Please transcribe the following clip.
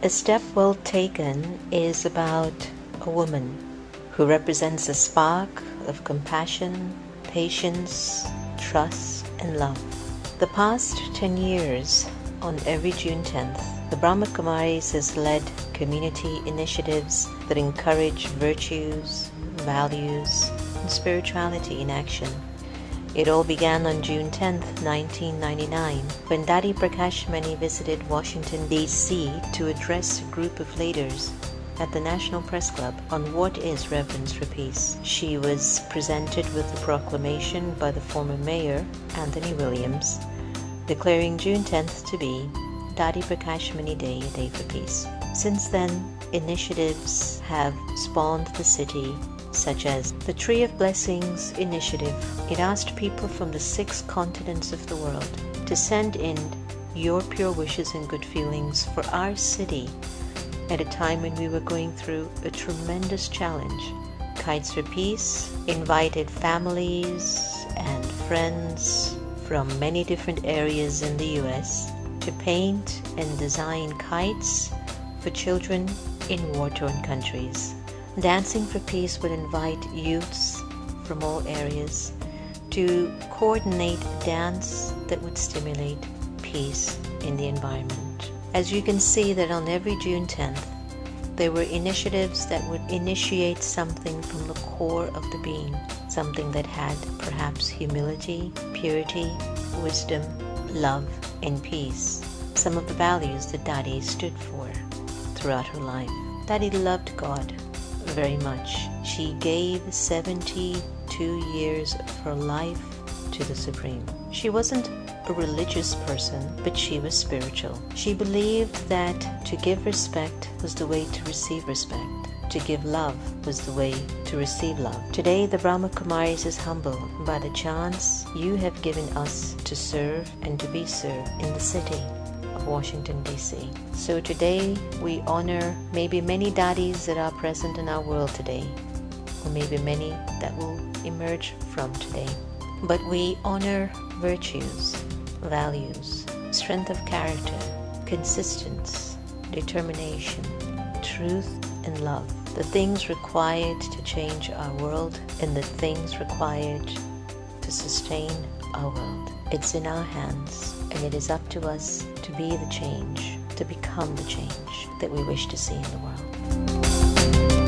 A Step Well Taken is about a woman who represents a spark of compassion, patience, trust, and love. The past 10 years, on every June 10th, the Brahma Kumaris has led community initiatives that encourage virtues, values, and spirituality in action. It all began on June 10, 1999, when Dadi Prakashmani visited Washington, D.C. to address a group of leaders at the National Press Club on what is reverence for peace. She was presented with a proclamation by the former mayor, Anthony Williams, declaring June 10th to be Dadi Prakashmani Day, a day for peace. Since then, initiatives have spawned the city such as the Tree of Blessings initiative. It asked people from the six continents of the world to send in your pure wishes and good feelings for our city at a time when we were going through a tremendous challenge. Kites for Peace invited families and friends from many different areas in the US to paint and design kites for children in war torn countries. Dancing for Peace would invite youths from all areas to coordinate dance that would stimulate peace in the environment. As you can see that on every June 10th, there were initiatives that would initiate something from the core of the being, something that had perhaps humility, purity, wisdom, love, and peace. Some of the values that Dadi stood for throughout her life. Dadi loved God very much. She gave 72 years of her life to the Supreme. She wasn't a religious person, but she was spiritual. She believed that to give respect was the way to receive respect. To give love was the way to receive love. Today, the Brahma Kumaris is humbled by the chance you have given us to serve and to be served in the city. Washington, D.C. So today we honor maybe many Dadis that are present in our world today, or maybe many that will emerge from today. But we honor virtues, values, strength of character, consistency, determination, truth, and love. The things required to change our world and the things required to sustain our world. It's in our hands, and it is up to us to be the change, to become the change that we wish to see in the world.